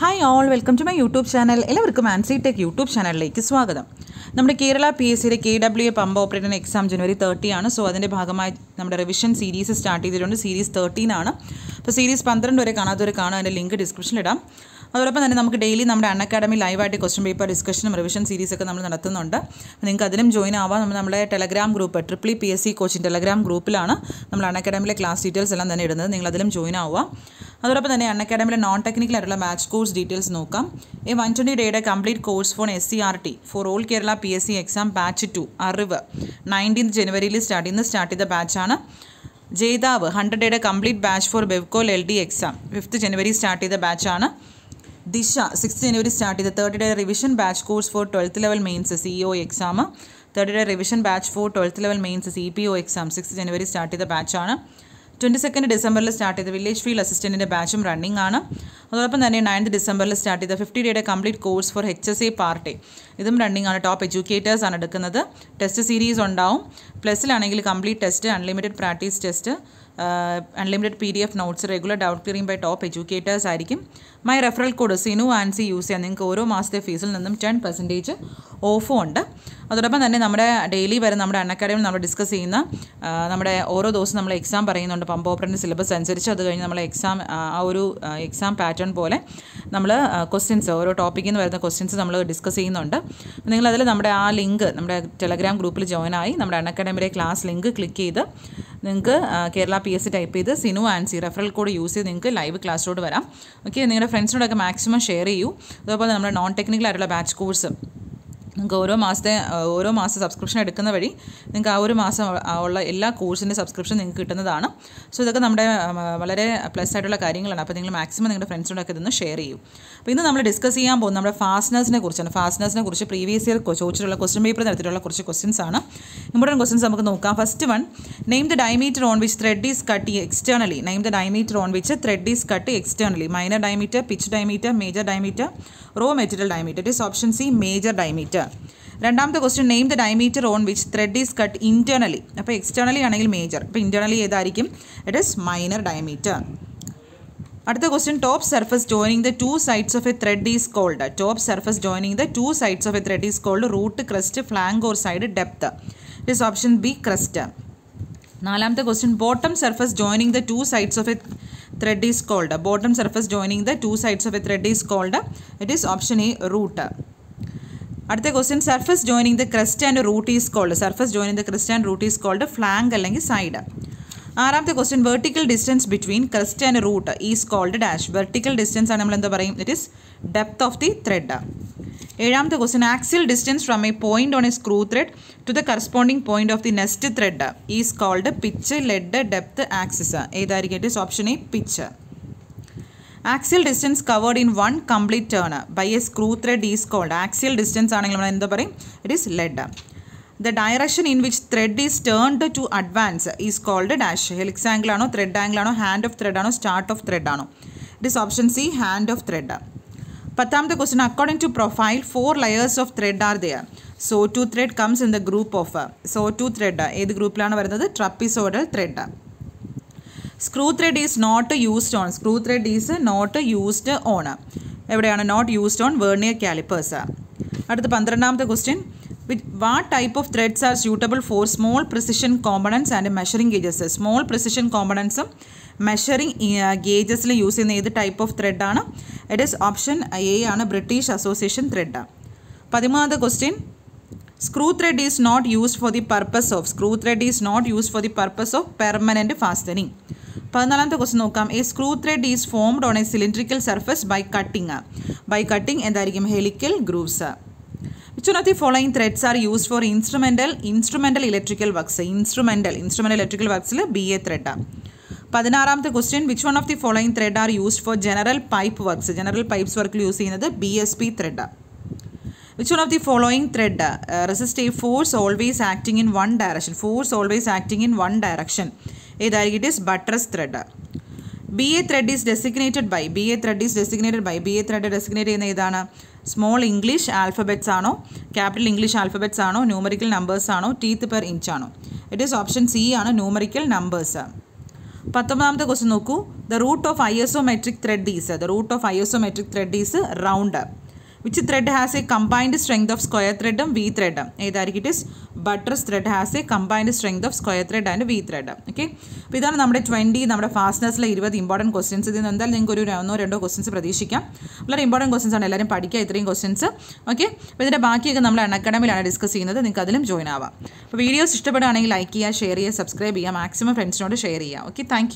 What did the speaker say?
Hi all welcome to my YouTube channel എല്ലാവർക്കും Ancy tech YouTube ചാനലിലേക്ക് സ്വാഗതം. നമ്മുടെ കേരള പി എസ് സിയിലെ K W A pump operator exam January thirty ആണ് so അതിന്റെ ഭാഗമായി നമ്മുടെ റിവിഷൻ സീരീസ് സ്റ്റാർട്ട് ചെയ്തിട്ടുണ്ട്. സീരീസ് തേർട്ടീൻ ആണ്. അപ്പോൾ സീരീസ് പന്ത്രണ്ട് വരെ കാണാത്തവരെ കാണാൻ അതിന്റെ ലിങ്ക് ഡിസ്ക്രിപ്ഷനിൽ ഇടാം. അതോടൊപ്പം തന്നെ നമുക്ക് ഡെയിലി നമ്മുടെ അൺ അക്കാഡമി ലൈവായിട്ട് ക്വസ്റ്റ്യൻ പേപ്പർ ഡിസ്കഷനും റിവിഷൻ സീരീസ് ഒക്കെ നമ്മൾ നടത്തുന്നുണ്ട്. നിങ്ങൾക്ക് അതിലും ജോയിൻ ആവാം. നമ്മൾ നമ്മുടെ Telegram group triple E P S C coaching Telegram ഗ്രൂപ്പിലാണ് നമ്മൾ അൺ അക്കാഡമിയിലെ ക്ലാസ് ഡീറ്റെയിൽസ് എല്ലാം തന്നെ ഇടുന്നത്. നിങ്ങൾ അതിലും ജോയിൻ ആവുക അതോടൊപ്പം തന്നെ അൺ അക്കാഡമിയിലെ നോൺ ടെക്നിക്കൽ ആയിട്ടുള്ള മാച്ച് കോഴ്സ് ഡീറ്റെയിൽസ് നോക്കാം. ഈ വൺ ട്വന്റി ഡേയുടെ complete course for S C R T for all Kerala P S C exam batch two Arivu nineteenth ജനുവരിയിൽ സ്റ്റാർട്ട് ഇന്ന് സ്റ്റാർട്ട് ചെയ്ത ബാച്ചാണ് ജേതാവ് ഹൺഡ്രഡ് ഡേയുടെ കംപ്ലീറ്റ് ബാച്ച് ഫോർ ബെവ്കോൽ എൽ ഡി എക്സാം ഫിഫ്ത്ത് ജനുവരി സ്റ്റാർട്ട് ചെയ്ത ബാച്ചാണ് ദിശ. സിക്സ് ജനുവരി സ്റ്റാർട്ട് ചെയ്ത thirty day revision batch course for twelfth level mains C O exam thirty day revision batch for twelfth level mains C P O exam six January start ചെയ്ത ബാച്ചാണ് twenty second ഡിസംബറിൽ start ചെയ്ത village field അസിസ്റ്റന്റിന്റെ ബാച്ചും running ആണ്. അതോടൊപ്പം തന്നെ ninth ഡിസംബറിൽ സ്റ്റാർട്ട് ചെയ്ത ഫിഫ്റ്റി ഡേയുടെ complete course for H S A party ഇതും റണ്ണിംഗ് ആണ്. ടോപ്പ് എഡ്യൂക്കേറ്റേഴ്സ് ആണ് എടുക്കുന്നത്. ടെസ്റ്റ് സീരീസ് ഉണ്ടാവും. പ്ലസ്സിലാണെങ്കിൽ complete test unlimited practice test unlimited P D F notes regular doubt clearing by top educators ആയിരിക്കും. My referral code Sinu Ancy use ചെയ്യാം നിങ്ങൾക്ക് ഓരോ മാസത്തെ ഫീസിൽ നിന്നും ടെൻ പെർസെന്റേജ് ഓഫും ഉണ്ട്. അതോടൊപ്പം തന്നെ നമ്മുടെ ഡെയിലി വരെ നമ്മുടെ അൺ നമ്മൾ ഡിസ്കസ് ചെയ്യുന്ന നമ്മുടെ ഓരോ ദിവസം നമ്മൾ എക്സാം പറയുന്നുണ്ട്. പമ്പ് ഓപ്പറിന്റെ സിലബസ് അനുസരിച്ച് അത് കഴിഞ്ഞ് നമ്മൾ എക്സാം ആ ഒരു എക്സാം പാറ്റേൺ പോലെ നമ്മൾ ക്വസ്റ്റ്യൻസ് ഓരോ ടോപ്പിക്കിൽ നിന്ന് വരുന്ന ക്വസ്റ്റ്യൻസ് നമ്മൾ ഡിസ്കസ് ചെയ്യുന്നുണ്ട്. നിങ്ങളതിൽ നമ്മുടെ ആ ലിങ്ക് നമ്മുടെ ടെലഗ്രാം ഗ്രൂപ്പിൽ ജോയിൻ ആയി. നമ്മുടെ അൺഅക്കാഡമിയിലെ ക്ലാസ് ലിങ്ക് ക്ലിക്ക് ചെയ്ത് നിങ്ങൾക്ക് Kerala P S C type ചെയ്ത് Sinu Ancy referral code use ചെയ്ത് നിങ്ങൾക്ക് ലൈവ് ക്ലാസ്സിലോട്ട് വരാം. ഓക്കെ നിങ്ങളുടെ ഫ്രണ്ട്സിനോടൊക്കെ മാക്സിമം ഷെയർ ചെയ്യൂ. അതുപോലെ നമ്മുടെ നോൺ ടെക്നിക്കൽ ആയിട്ടുള്ള ബാച്ച് കോഴ്സ് നിങ്ങൾക്ക് ഓരോ മാസത്തെ ഓരോ മാസം സബ്സ്ക്രിപ്ഷൻ എടുക്കുന്ന വഴി നിങ്ങൾക്ക് ആ ഒരു മാസം ഉള്ള എല്ലാ കോഴ്സിന്റെ സബ്സ്ക്രിപ്ഷൻ നിങ്ങൾക്ക് കിട്ടുന്നതാണ്. സോ ഇതൊക്കെ നമ്മുടെ വളരെ പ്ലസ് ആയിട്ടുള്ള കാര്യങ്ങളാണ്. അപ്പോൾ നിങ്ങൾ മാക്സിമം നിങ്ങളുടെ ഫ്രണ്ട്സിനോടൊക്കെ ഇതൊന്ന് ഷെയർ ചെയ്യും. അപ്പോൾ ഇന്ന് നമ്മൾ ഡിസ്കസ് ചെയ്യാൻ പോകുന്നത് നമ്മുടെ ഫാസ്റ്റനേഴ്സിനെ കുറിച്ചാണ്. ഫാസ്റ്റനേഴ്സിനെ കുറിച്ച് പ്രീവിയസ് ഇയർ ചോദിച്ചിട്ടുള്ള ക്വസ്റ്റ്യൻ പേപ്പർ നടത്തിയിട്ടുള്ള കുറച്ച് ക്വസ്റ്റ്യൻസ് ആണ്. ഇമ്പോർട്ടന്റ് ക്വസ്റ്റ്യൻസ് നമുക്ക് നോക്കാം. First one name the diameter on which thread is cut externally name the diameter on which thread is cut externally minor diameter pitch diameter major diameter raw material diameter it is option C major diameter രണ്ടാമത്തെ question name the diameter on which thread is cut internally അപ്പോൾ externally ആണെങ്കിൽ major അപ്പോൾ internally ഏതായിരിക്കും? It is minor diameter അടുത്ത question top surface joining the two sides of a thread is called top surface joining the two sides of a thread is called root crest flank or side depth it is option B crest നാലാമത്തെ question bottom surface joining the two sides of a thread is called bottom surface joining the two sides of a thread is called it is option A root അടുത്ത question surface joining the crest and root is called surface joining the crest and root is called flank അല്ലെങ്കിൽ side ആറാമത്തെ question vertical distance between crest and root is called dash vertical distance ആണ് നമ്മൾ എന്താ പറയും? It is depth of the thread ഏഴാമത്തെ question axial distance from a point on a screw thread to the corresponding point of the next thread is called pitch lead depth axis ഏതായിരിക്കും? It is option A pitch axial distance covered in one complete turn by a screw thread is called axial distance ആണെങ്കിൽ നമ്മൾ എന്താ പറയും? It is lead the direction in which thread is turned to advance is called dash helix angle ആണോ thread angle ആണോ hand of thread ആണോ start of thread ആണോ? It is option C hand of thread പത്താമത്തെ question according to profile four layers of thread are they're saw tooth thread comes in the group of saw tooth thread ഏത് ഗ്രൂപ്പിലാണ് വരുന്നത്? Trapezoidal thread screw thread is not used on screw thread is not used on എവിടെയാണ്? Not used on vernier callipers അടുത്ത പന്ത്രണ്ടാമത്തെ question with what type of threads are suitable for small precision components and measuring gauges small precision കോമ്പണൻസും measuring ഗേജസിൽ use ചെയ്യുന്ന ഏത് type of ത്രെഡാണ് it is option A ആണ് British association thread പതിമൂന്നാമത്തെ question screw thread is not used for the purpose of screw thread is not used for the purpose of permanent fastening പതിനാലാമത്തെ question നോക്കാം. A screw thread is formed on a cylindrical surface by cutting by cutting എന്തായിരിക്കും? Helical grooves which of the following threads are used for instrumental instrumental electrical works instrumental instrumental electrical വർക്ക്സിൽ B A thread പതിനാറാമത്തെ question which one of the following thread are used for general pipe works general pipes വർക്കിൽ use ചെയ്യുന്നത് B S P thread which one of the following thread resist a force always acting in one direction force always acting in one direction ഏതായിരിക്കും it is buttress thread B A thread is designated by B A thread is designated by B A thread designate ചെയ്യുന്ന ഏതാണ്? Small English alphabets ആണോ? Capital English alphabets ആണോ? Numerical numbers ആണോ? Teeth per inch ആണോ? It is option C ആണ് numerical numbers പത്തൊമ്പതാമത്തെ question നോക്കൂ. The root of I S O metric thread is the root of I S O metric thread is round which thread has a combined strength of square ത്രെഡും V ത്രെഡും ഏതായിരിക്കും it is buttress thread has a combined strength of square thread and V thread okay അപ്പോൾ ഇതാണ് നമ്മുടെ twenty നമ്മുടെ ഫാസ്റ്റനസിലെ ഇരുപത് important questions ഇതിൽ നിന്ന് എന്തായാലും നിങ്ങൾക്ക് ഒരു ഒന്നോ രണ്ടോ ക്വസ്റ്റ്യൻസ് പ്രതീക്ഷിക്കാം. വളരെ ഇമ്പോർട്ടന്റ് ക്വസ്റ്റ്യൻസ് ആണ്. എല്ലാവരും പഠിക്കുക ഇത്രയും ക്വസ്റ്റ്യൻസ് ഓക്കെ അപ്പോൾ ഇതിന്റെ ബാക്കിയൊക്കെ നമ്മൾ അക്കാഡമിയിലാണ് ഡിസ്കസ് ചെയ്യുന്നത്. നിങ്ങൾക്ക് അതിലും ജോയിൻ ആവാം. അപ്പോൾ വീഡിയോസ് ഇഷ്ടപ്പെടുകയാണെങ്കിൽ ലൈക്ക് ചെയ്യുക ഷെയർ ചെയ്യുക സബ്സ്ക്രൈബ് ചെയ്യുക മാക്സിമം ഫ്രണ്ട്സിനോട് ഷെയർ ചെയ്യുക. Okay thank